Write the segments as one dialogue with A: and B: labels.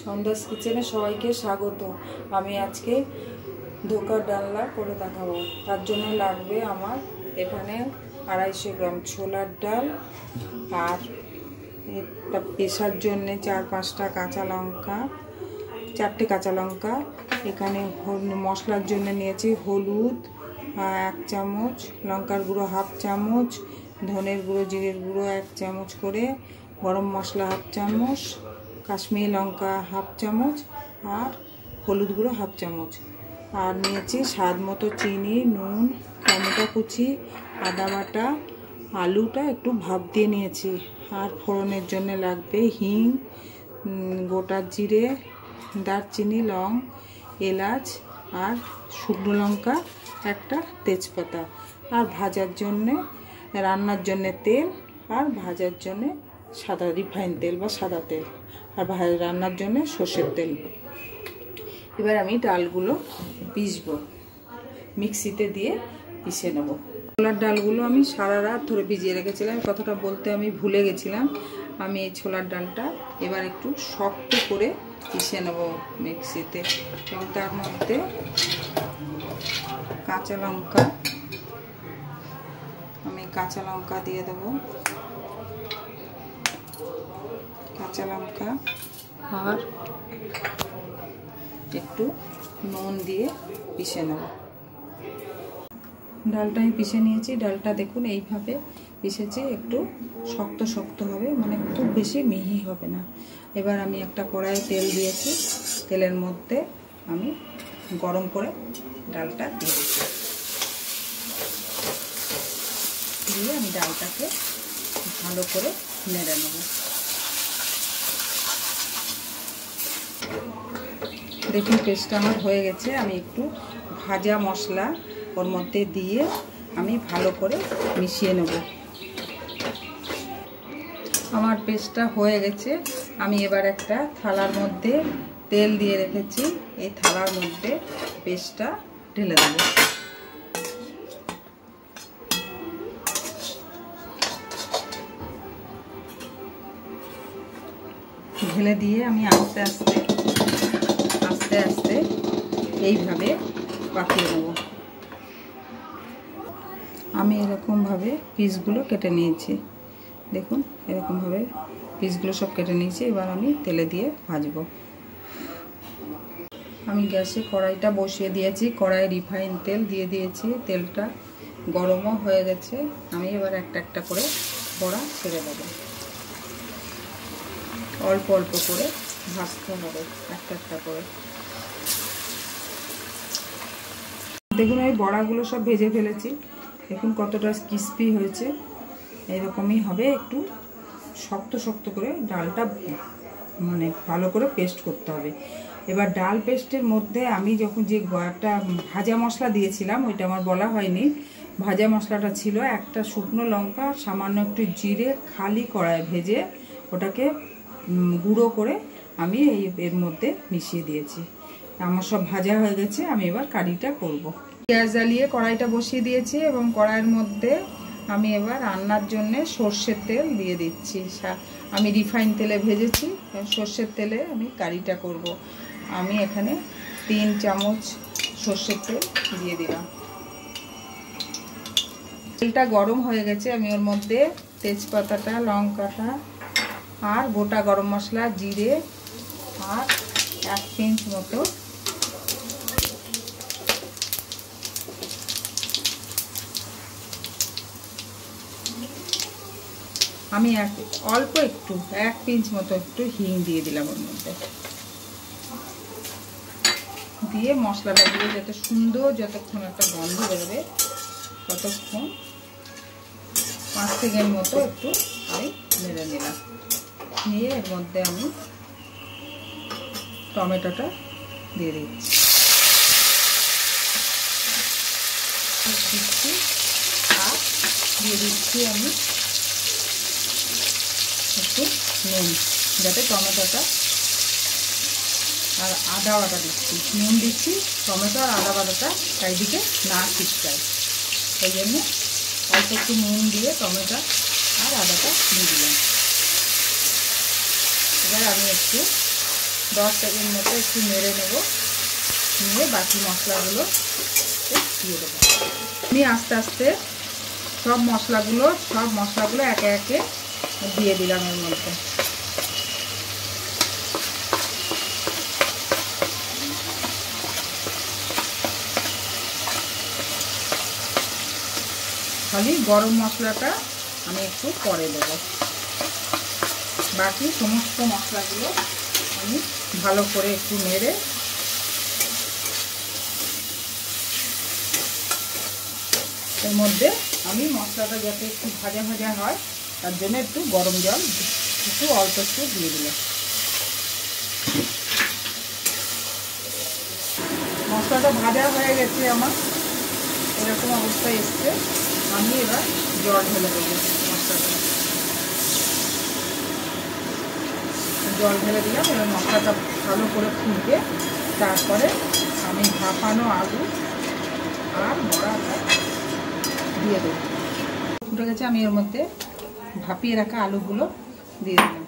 A: ছন্দাস কিচেনে সবাইকে স্বাগত। আমি আজকে ধোকার ডালনা করে দেখাবো। তার জন্য লাগবে আমার এখানে আড়াইশো গ্রাম ছোলার ডাল আর এটা পেশার জন্যে চার পাঁচটা কাঁচা লঙ্কা, চারটে কাঁচা লঙ্কা। এখানে মশলার জন্য নিয়েছি হলুদ এক চামচ, লঙ্কার গুঁড়ো হাফ চামচ, ধনের গুঁড়ো, জিরের গুঁড়ো এক চামচ করে, গরম মশলা হাফ চামচ কাশ্মীরি লঙ্কা হাফ চামচ আর হলুদ গুঁড়ো হাফ চামচ। আর নিয়েছি স্বাদ মতো চিনি, নুন, টমেটো কুচি, আদা বাটা, আলুটা একটু ভাপ দিয়ে নিয়েছি। আর ফোড়নের জন্য লাগবে হিং গোটা জিরে, দারচিনি, লং, এলাচ আর শুকনো লঙ্কা, একটা তেজপাতা। আর ভাজার জন্যে, রান্নার জন্যে তেল, আর ভাজার জন্যে সাদা রিফাইন তেল বা সাদা তেল। আর রান্নার জন্যে সর্ষের তেল। এবার আমি ডালগুলো পিসবো। মিক্সিতে দিয়ে পিষে নেব। ছোলার ডালগুলো আমি সারা রাত ধরে ভিজিয়ে রেখেছিলাম। কথাটা বলতে আমি ভুলে গেছিলাম। আমি এই ছোলার ডালটা এবার একটু শক্ত করে পিষে নেব মিক্সিতে। এবং তার মধ্যে কাঁচা লঙ্কা আমি কাঁচা লঙ্কা দিয়ে দেব। কাঁচা লঙ্কা আর একটু নুন দিয়ে পিষে নেব। ডালটা আমি পিষে নিয়েছি। ডালটা দেখুন এইভাবে পিষেছি একটু শক্ত শক্ত হবে মানে খুব বেশি মিহি হবে না। এবার আমি একটা কড়াই তেল দিয়েছি। তেলের মধ্যে আমি গরম করে ডালটা দিয়ে দিচ্ছি। দিয়ে আমি ডালটাকে ভালো করে নেড়ে নেব। দেখুন পেস্টটা আমার হয়ে গেছে। আমি একটু ভাজা মশলা ওর মধ্যে দিয়ে আমি ভালো করে মিশিয়ে নেব। আমার পেস্টটা হয়ে গেছে। আমি এবার একটা থালার মধ্যে তেল দিয়ে রেখেছি। এই থালার মধ্যে পেস্টটা ঢেলে দেবো। ঢেলে দিয়ে আমি আস্তে আস্তে আস্তে আস্তে এইভাবে পাকিয়ে দেবো আমি এরকমভাবে পিসগুলো কেটে নিয়েছি। দেখুন, এরকমভাবে পিসগুলো সব কেটে নিয়েছি। এবার আমি তেলে দিয়ে ভাজবো। আমি গ্যাসে কড়াইটা বসিয়ে দিয়েছি। কড়াই রিফাইন তেল দিয়ে দিয়েছি। তেলটা গরমও হয়ে গেছে। আমি এবার একটা একটা করে বড়া ছেড়ে দেবো। অল্প অল্প করে ভাজতে হবে, একটা একটা করে। দেখুন, এই বড়াগুলো সব ভেজে ফেলেছি। দেখুন কতটা ক্রিস্পি হয়েছে। এরকমই হবে একটু শক্ত শক্ত করে ডালটা মানে ভালো করে পেস্ট করতে হবে। এবার ডাল পেস্টের মধ্যে আমি যখন যে একটা ভাজা মশলা দিয়েছিলাম, ওইটা আমার বলা হয়নি। ভাজা মশলাটা ছিল একটা শুকনো লঙ্কা, সামান্য একটু জিরে, খালি কড়ায় ভেজে ওটাকে গুঁড়ো করে আমি এই এর মধ্যে মিশিয়ে দিয়েছি। আমার সব ভাজা হয়ে গেছে, আমি এবার কারিটা করব। পেঁয়াজ জ্বালিয়ে কড়াইটা বসিয়ে দিয়েছি এবং কড়াইয়ের মধ্যে আমি এবার রান্নার জন্য সর্ষের তেল দিয়ে দিচ্ছি আমি রিফাইন তেলে ভেজেছি সর্ষের তেলে আমি কারিটা করব। আমি এখানে তিন চামচ সর্ষের তেল দিয়ে দিলাম তেলটা গরম হয়ে গেছে, আমি ওর মধ্যে তেজপাতাটা, লঙ্কাটা আর গোটা গরম মশলা, জিরে আর এক পিঞ্চ মতো আমি এক, অল্প একটু, এক পিঞ্চ মতো একটু হিং দিয়ে দিলাম ওর মধ্যে। দিয়ে মশলাটা দিয়ে যাতে সুন্দর যতক্ষণ একটা গন্ধ বেরোবে, ততক্ষণ পাঁচ সেকেন্ড মতো একটু আমি নেড়ে নিলাম। নিয়ে এর মধ্যে আমি টমেটোটা দিয়ে দিচ্ছি। দিচ্ছি, আর দিয়ে দিচ্ছি আমি একটু নুন, যাতে টমেটোটা আর আদা বাটা দিচ্ছি। নুন দিচ্ছি, টমেটো আর আদা বাটাটা চারিদিকে না ছিটকায়। সেই জন্য অল্প একটু নুন দিয়ে টমেটো আর আদাটা দিয়ে দিলাম। এবার আমি একটু দশ সেকেন্ড মতো একটু মেরে নেব। নিয়ে বাকি মশলাগুলো দিয়ে দেবো। আমি আস্তে আস্তে সব মশলাগুলো সব মশলাগুলো একে একে দিয়ে দিলাম এর মধ্যে। খালি গরম মশলাটা আমি একটু পরে দেব। বাকি সমস্ত মশলাগুলো আমি ভালো করে একটু নেড়ে এর মধ্যে আমি মশলাটা যাতে একটু ভাজা ভাজা হয় তার জন্য একটু গরম জল, একটু অল্প একটু দিয়ে দিলাম। মশলাটা ভাজা হয়ে গেছে আমার। এরকম অবস্থায় এসছে। আমি এবার জল ঢেলে দেবো মশলাটা। জল ঢেলে দিলাম, এবার মশলাটা ভালো করে ফুটবে তারপরে আমি ভাপানো আলু আর বড়াটা দিয়ে দেবো। ফুটে গেছে, আমি এর মধ্যে ভাপিয়ে রাখা আলুগুলো দিয়ে দিলাম।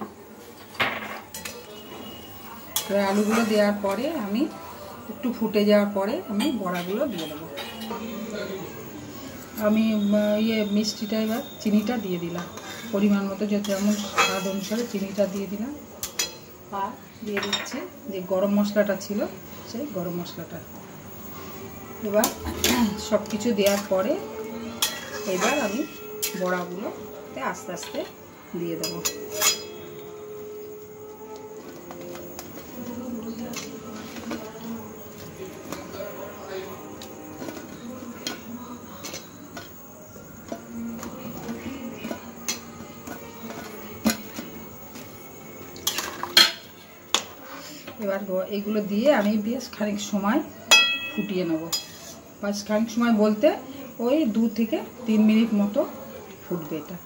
A: এবার আলুগুলো দেওয়ার পরে আমি একটু ফুটে যাওয়ার পরে আমি বড়াগুলো দিয়ে দেবো। আমি ইয়ে মিষ্টিটা এবার চিনিটা দিয়ে দিলাম। পরিমাণ মতো যত যেমন স্বাদ অনুসারে চিনিটা দিয়ে দিলাম। আর দিয়ে দিচ্ছি যে গরম মশলাটা ছিল, সেই গরম মশলাটা। এবার সব কিছু দেওয়ার পরে এবার আমি বড়াগুলোতে আস্তে আস্তে দিয়ে দেবো। এবার এগুলো দিয়ে আমি বেশ খানিক সময় ফুটিয়ে নেব। বাস খানিক সময় বলতে ওই দু থেকে তিন মিনিট মতো ফুটবে এটা।